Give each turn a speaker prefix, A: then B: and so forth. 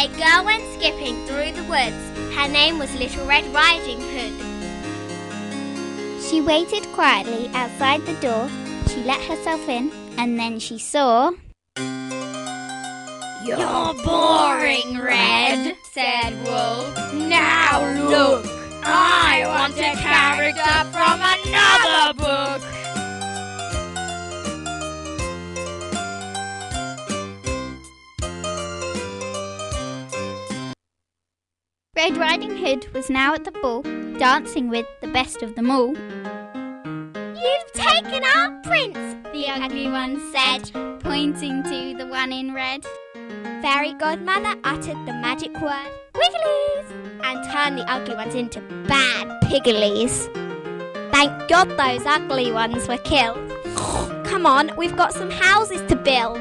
A: A girl went skipping through the woods. Her name was Little Red Riding Hood.
B: She waited quietly outside the door. She let herself in, and then she saw.
A: You're boring, Red, said Wolf. Now look, I want a character from
B: Red Riding Hood was now at the ball, dancing with the best of them all.
A: You've taken our prince, the ugly one said,
B: pointing to the one in red.
A: Fairy Godmother uttered the magic word, Wigglies, and turned the ugly ones into bad pigglies. Thank God those ugly ones were killed. Come on, we've got some houses to build.